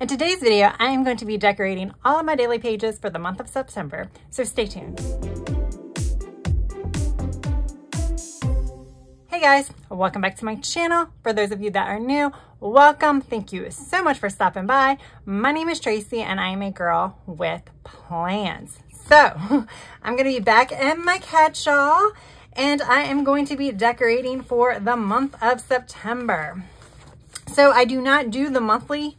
In today's video, I am going to be decorating all of my daily pages for the month of September, so stay tuned. Hey guys, welcome back to my channel. For those of you that are new, welcome. Thank you so much for stopping by. My name is Tracy and I am a girl with plans. So I'm gonna be back in my catch-all and I am going to be decorating for the month of September. So I do not do the monthly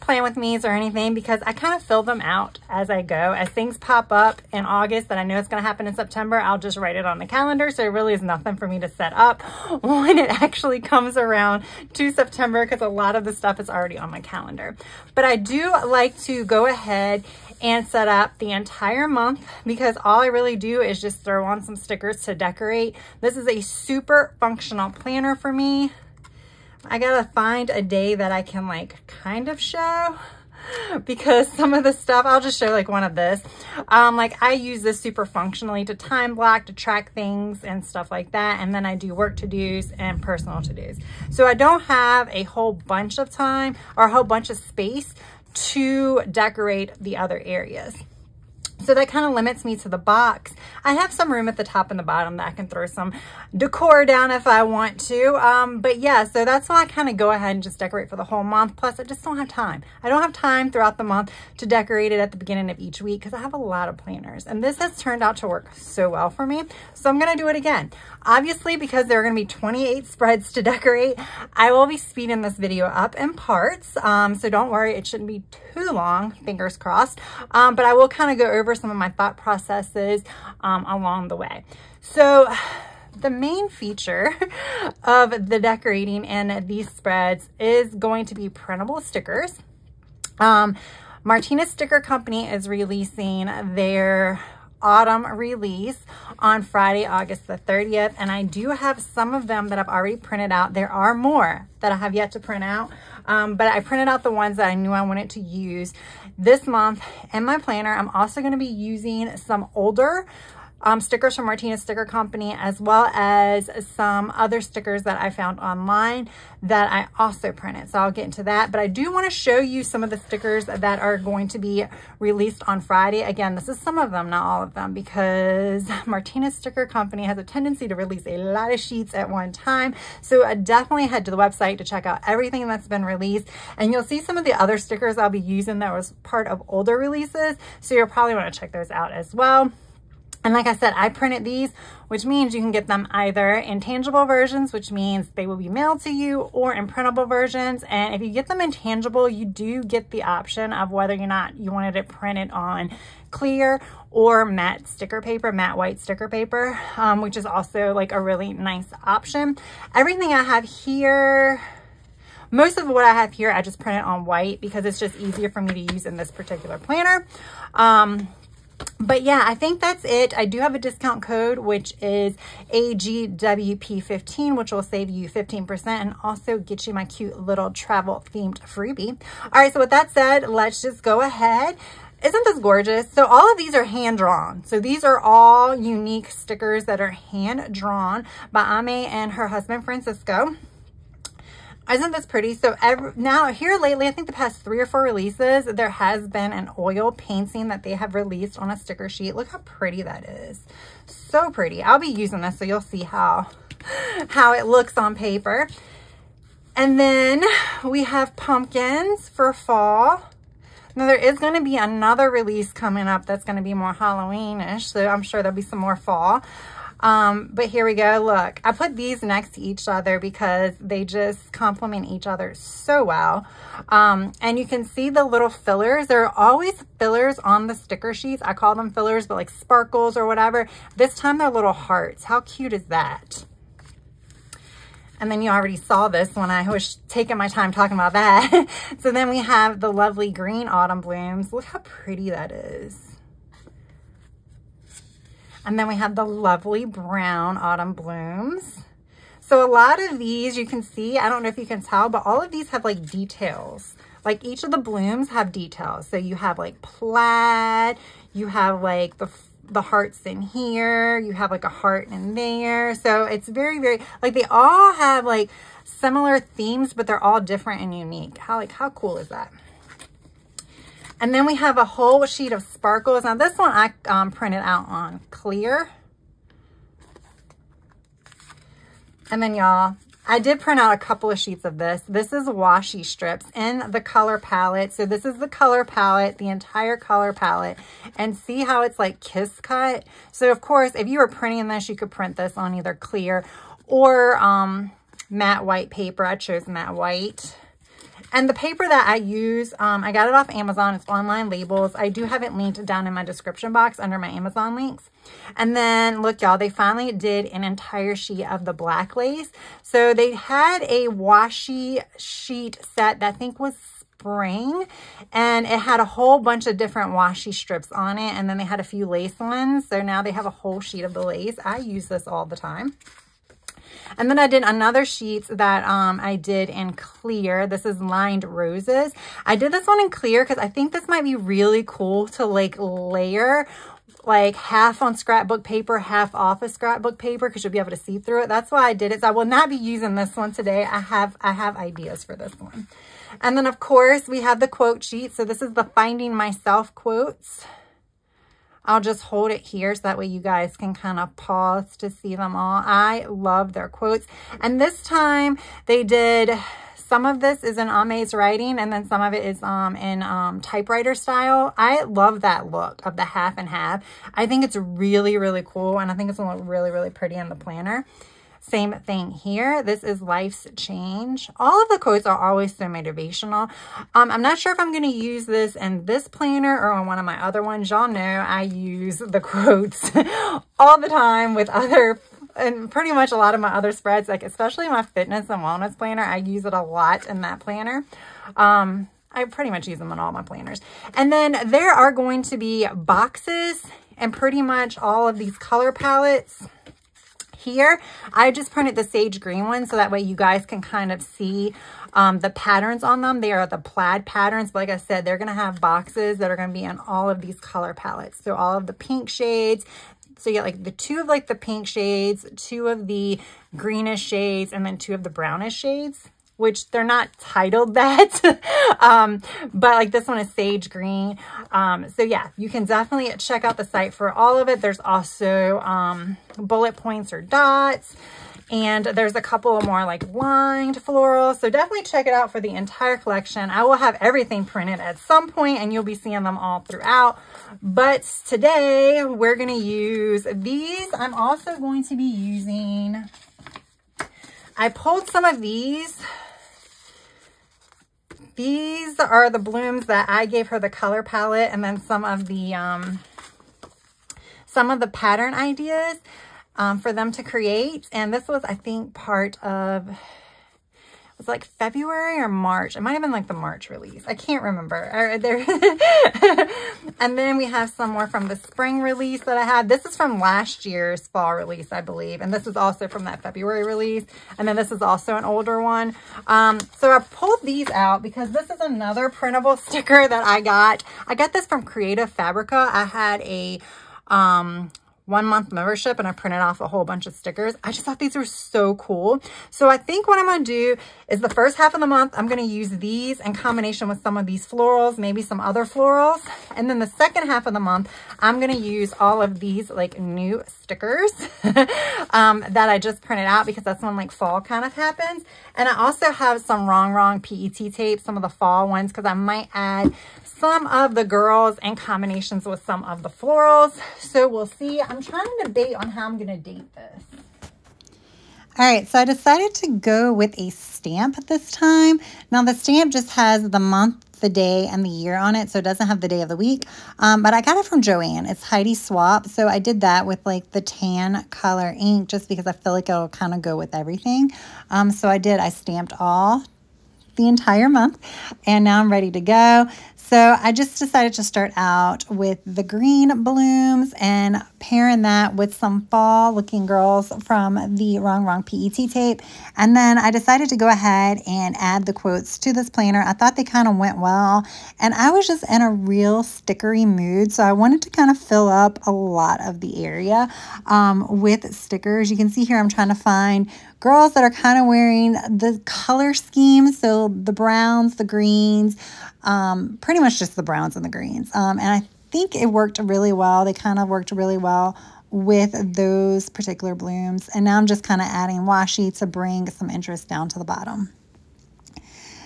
plan with me's or anything because I kind of fill them out as I go. As things pop up in August that I know it's going to happen in September, I'll just write it on the calendar. So it really is nothing for me to set up when it actually comes around to September because a lot of the stuff is already on my calendar. But I do like to go ahead and set up the entire month because all I really do is just throw on some stickers to decorate. This is a super functional planner for me. I gotta find a day that I can like kind of show because some of the stuff, I'll just show like one of this. Um, like I use this super functionally to time block, to track things and stuff like that. And then I do work to-dos and personal to-dos. So I don't have a whole bunch of time or a whole bunch of space to decorate the other areas. So that kind of limits me to the box. I have some room at the top and the bottom that I can throw some decor down if I want to. Um, but yeah, so that's why I kind of go ahead and just decorate for the whole month. Plus, I just don't have time. I don't have time throughout the month to decorate it at the beginning of each week because I have a lot of planners. And this has turned out to work so well for me. So I'm going to do it again. Obviously, because there are going to be 28 spreads to decorate, I will be speeding this video up in parts. Um, so don't worry, it shouldn't be too long, fingers crossed. Um, but I will kind of go over some of my thought processes um, along the way. So the main feature of the decorating in these spreads is going to be printable stickers. Um, Martinez Sticker Company is releasing their autumn release on Friday, August the 30th. And I do have some of them that I've already printed out. There are more that I have yet to print out. Um, but I printed out the ones that I knew I wanted to use this month in my planner. I'm also going to be using some older um, stickers from Martinez Sticker Company, as well as some other stickers that I found online that I also printed. So I'll get into that. But I do want to show you some of the stickers that are going to be released on Friday. Again, this is some of them, not all of them, because Martinez Sticker Company has a tendency to release a lot of sheets at one time. So I definitely head to the website to check out everything that's been released. And you'll see some of the other stickers I'll be using that was part of older releases. So you'll probably want to check those out as well. And like I said, I printed these, which means you can get them either in tangible versions, which means they will be mailed to you, or in printable versions. And if you get them in tangible, you do get the option of whether or not you wanted it printed on clear or matte sticker paper, matte white sticker paper, um, which is also like a really nice option. Everything I have here, most of what I have here, I just print it on white because it's just easier for me to use in this particular planner. Um, but yeah, I think that's it. I do have a discount code, which is AGWP15, which will save you 15% and also get you my cute little travel themed freebie. All right, so with that said, let's just go ahead. Isn't this gorgeous? So all of these are hand drawn. So these are all unique stickers that are hand drawn by Ame and her husband, Francisco. Isn't this pretty? So every, now here lately, I think the past three or four releases, there has been an oil painting that they have released on a sticker sheet. Look how pretty that is. So pretty. I'll be using this so you'll see how, how it looks on paper. And then we have pumpkins for fall. Now there is going to be another release coming up that's going to be more Halloweenish, so I'm sure there'll be some more fall. Um, but here we go. Look, I put these next to each other because they just complement each other so well. Um, and you can see the little fillers. There are always fillers on the sticker sheets. I call them fillers, but like sparkles or whatever. This time they're little hearts. How cute is that? And then you already saw this when I was taking my time talking about that. so then we have the lovely green autumn blooms. Look how pretty that is. And then we have the lovely brown autumn blooms. So a lot of these you can see, I don't know if you can tell, but all of these have like details. Like each of the blooms have details. So you have like plaid, you have like the the hearts in here, you have like a heart in there. So it's very, very, like they all have like similar themes, but they're all different and unique. How like, how cool is that? And then we have a whole sheet of sparkles. Now this one I um, printed out on clear. And then y'all, I did print out a couple of sheets of this. This is washi strips in the color palette. So this is the color palette, the entire color palette. And see how it's like kiss cut? So of course, if you were printing this, you could print this on either clear or um, matte white paper. I chose matte white. And the paper that I use, um, I got it off Amazon. It's online labels. I do have it linked down in my description box under my Amazon links. And then look, y'all, they finally did an entire sheet of the black lace. So they had a washi sheet set that I think was spring and it had a whole bunch of different washi strips on it and then they had a few lace ones so now they have a whole sheet of the lace i use this all the time and then I did another sheet that um, I did in clear. This is lined roses. I did this one in clear because I think this might be really cool to like layer like half on scrapbook paper, half off of scrapbook paper because you'll be able to see through it. That's why I did it. So I will not be using this one today. I have, I have ideas for this one. And then of course we have the quote sheet. So this is the Finding Myself quotes. I'll just hold it here so that way you guys can kind of pause to see them all. I love their quotes. And this time they did, some of this is in Ame's writing and then some of it is um, in um, typewriter style. I love that look of the half and half. I think it's really, really cool. And I think it's going to look really, really pretty in the planner. Same thing here. This is Life's Change. All of the quotes are always so motivational. Um, I'm not sure if I'm going to use this in this planner or on one of my other ones. Y'all know I use the quotes all the time with other and pretty much a lot of my other spreads, like especially my fitness and wellness planner. I use it a lot in that planner. Um, I pretty much use them in all my planners. And then there are going to be boxes and pretty much all of these color palettes here. I just printed the sage green one so that way you guys can kind of see um, the patterns on them. They are the plaid patterns. But like I said, they're going to have boxes that are going to be in all of these color palettes. So all of the pink shades, so you get like the two of like the pink shades, two of the greenish shades, and then two of the brownish shades which they're not titled that. um, but like this one is sage green. Um, so yeah, you can definitely check out the site for all of it. There's also um, bullet points or dots. And there's a couple more like lined florals. So definitely check it out for the entire collection. I will have everything printed at some point and you'll be seeing them all throughout. But today we're going to use these. I'm also going to be using, I pulled some of these these are the blooms that I gave her the color palette and then some of the, um, some of the pattern ideas um, for them to create. And this was, I think, part of like February or March. It might have been like the March release. I can't remember. There and then we have some more from the spring release that I had. This is from last year's fall release, I believe. And this is also from that February release. And then this is also an older one. Um, so I pulled these out because this is another printable sticker that I got. I got this from Creative Fabrica. I had a um, one month membership and I printed off a whole bunch of stickers. I just thought these were so cool. So I think what I'm going to do is the first half of the month, I'm going to use these in combination with some of these florals, maybe some other florals. And then the second half of the month, I'm going to use all of these like new stickers um, that I just printed out because that's when like fall kind of happens. And I also have some wrong, wrong PET tape, some of the fall ones, because I might add some of the girls in combinations with some of the florals. So we'll see. I'm trying to debate on how I'm going to date this. All right, so I decided to go with a stamp this time. Now the stamp just has the month, the day, and the year on it, so it doesn't have the day of the week. Um, but I got it from Joann. It's Heidi Swapp, so I did that with like the tan color ink just because I feel like it'll kind of go with everything. Um, so I did, I stamped all the entire month and now I'm ready to go. So I just decided to start out with the green blooms and pairing that with some fall looking girls from the Wrong Wrong PET tape. And then I decided to go ahead and add the quotes to this planner. I thought they kind of went well and I was just in a real stickery mood. So I wanted to kind of fill up a lot of the area um, with stickers. You can see here I'm trying to find girls that are kind of wearing the color scheme. So the browns, the greens, um, pretty much just the browns and the greens. Um, and I think it worked really well. They kind of worked really well with those particular blooms. And now I'm just kind of adding washi to bring some interest down to the bottom.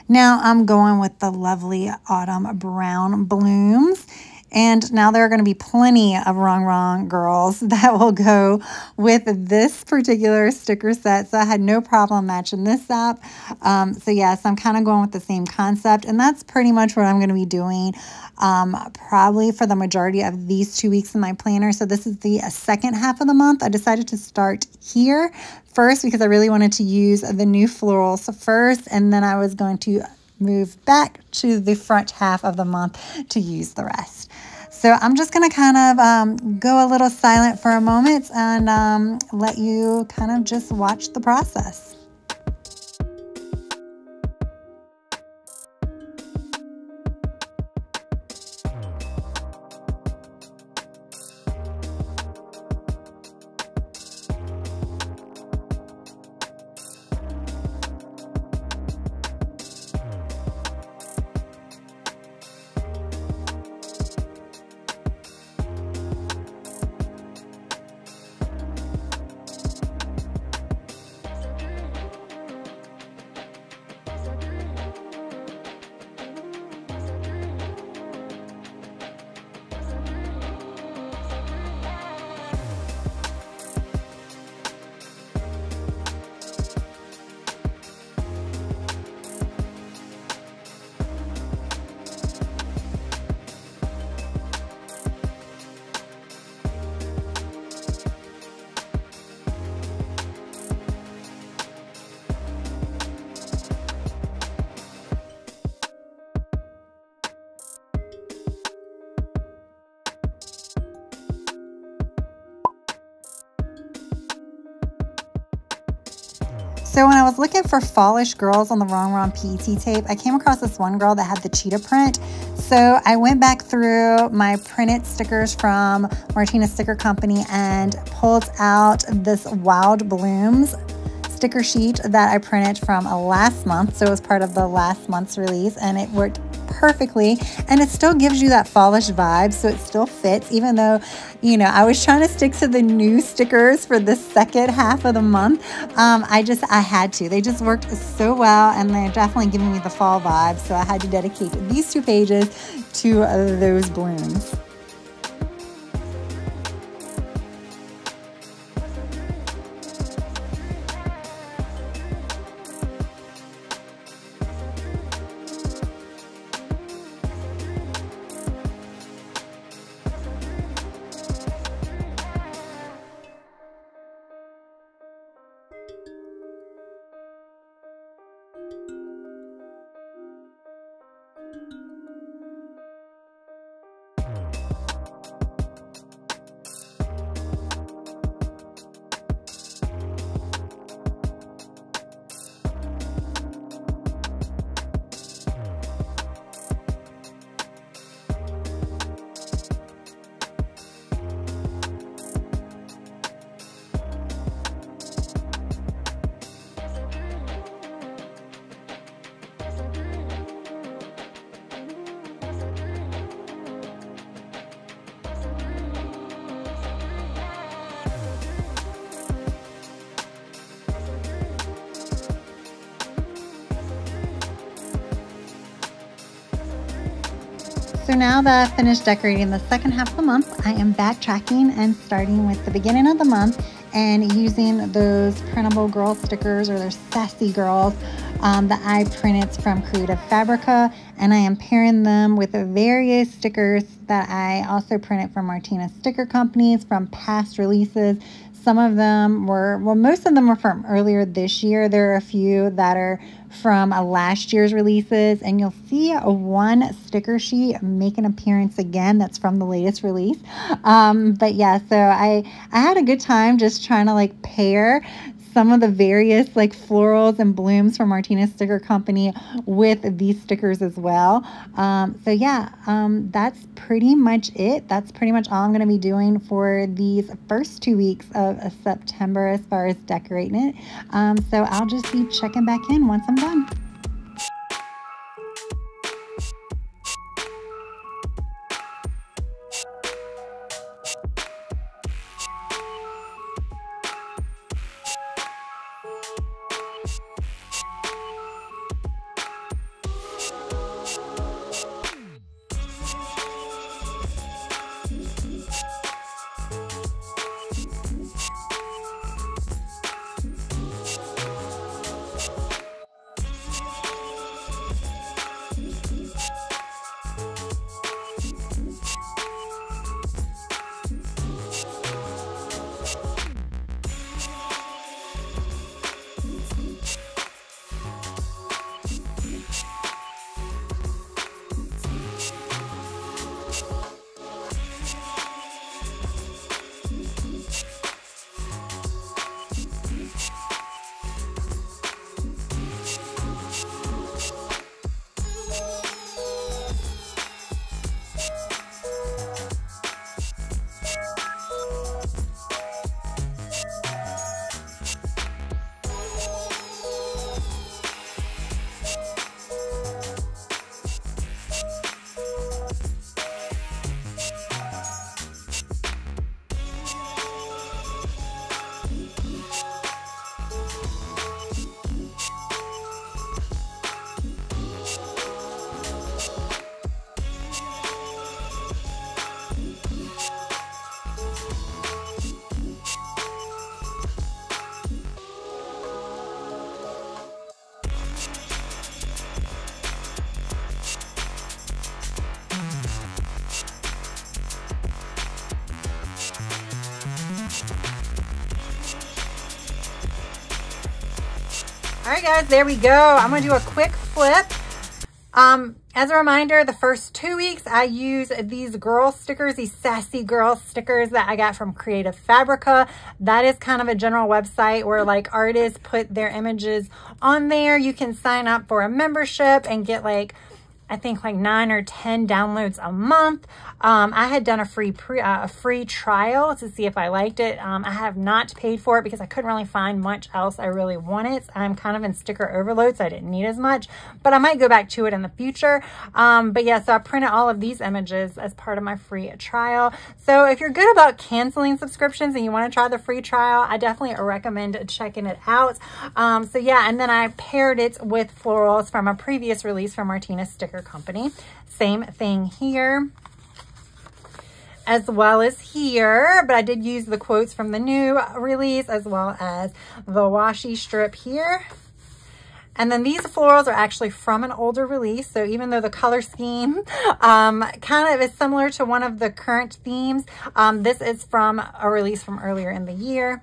Now I'm going with the lovely autumn brown blooms. And now there are going to be plenty of Wrong Wrong girls that will go with this particular sticker set. So I had no problem matching this up. Um, so yes, I'm kind of going with the same concept. And that's pretty much what I'm going to be doing um, probably for the majority of these two weeks in my planner. So this is the second half of the month. I decided to start here first because I really wanted to use the new florals first. And then I was going to move back to the front half of the month to use the rest. So I'm just going to kind of um, go a little silent for a moment and um, let you kind of just watch the process. So when I was looking for fallish girls on the Wrong Wrong PET tape, I came across this one girl that had the cheetah print. So I went back through my printed stickers from Martinez Sticker Company and pulled out this Wild Blooms sticker sheet that I printed from last month. So it was part of the last month's release and it worked perfectly and it still gives you that fallish vibe so it still fits even though you know I was trying to stick to the new stickers for the second half of the month um, I just I had to they just worked so well and they're definitely giving me the fall vibe so I had to dedicate these two pages to those blooms. So now that I've finished decorating the second half of the month, I am backtracking and starting with the beginning of the month and using those printable girl stickers or those sassy girls um, that I printed from Creative Fabrica and I am pairing them with various stickers that I also printed from Martinez Sticker Companies from past releases. Some of them were, well, most of them were from earlier this year. There are a few that are from uh, last year's releases, and you'll see one sticker sheet make an appearance again. That's from the latest release. Um, but yeah, so I I had a good time just trying to like pair some of the various like florals and blooms from Martinez Sticker Company with these stickers as well. Um, so yeah, um, that's pretty much it. That's pretty much all I'm going to be doing for these first two weeks of September as far as decorating it. Um, so I'll just be checking back in once I'm done. Right, guys, there we go. I'm going to do a quick flip. Um, as a reminder, the first two weeks I use these girl stickers, these sassy girl stickers that I got from Creative Fabrica. That is kind of a general website where like artists put their images on there. You can sign up for a membership and get like I think like nine or 10 downloads a month. Um, I had done a free pre, uh, a free trial to see if I liked it. Um, I have not paid for it because I couldn't really find much else I really wanted. I'm kind of in sticker overload, so I didn't need as much, but I might go back to it in the future. Um, but yeah, so I printed all of these images as part of my free trial. So if you're good about canceling subscriptions and you want to try the free trial, I definitely recommend checking it out. Um, so yeah, and then I paired it with florals from a previous release from Martinez Sticker Company. Same thing here as well as here, but I did use the quotes from the new release as well as the washi strip here. And then these florals are actually from an older release. So even though the color scheme um, kind of is similar to one of the current themes, um, this is from a release from earlier in the year.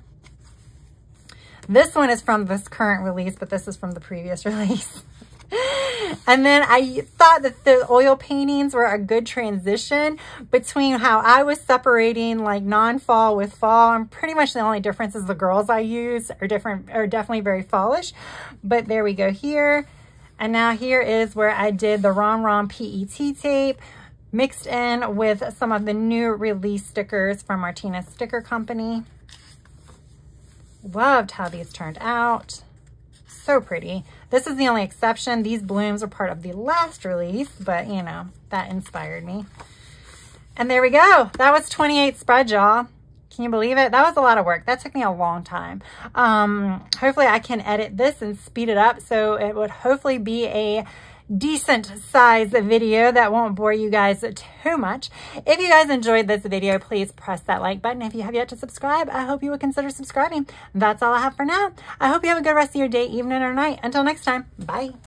This one is from this current release, but this is from the previous release. and then I thought that the oil paintings were a good transition between how I was separating like non-fall with fall. And pretty much the only difference is the girls I use are different, are definitely very fallish. But there we go here. And now here is where I did the Ron Ron PET tape mixed in with some of the new release stickers from Martinez Sticker Company. Loved how these turned out. So pretty. This is the only exception. These blooms are part of the last release, but you know, that inspired me. And there we go. That was 28 spread, y'all. Can you believe it? That was a lot of work. That took me a long time. Um, hopefully I can edit this and speed it up so it would hopefully be a decent size video that won't bore you guys too much. If you guys enjoyed this video, please press that like button. If you have yet to subscribe, I hope you would consider subscribing. That's all I have for now. I hope you have a good rest of your day, evening, or night. Until next time, bye.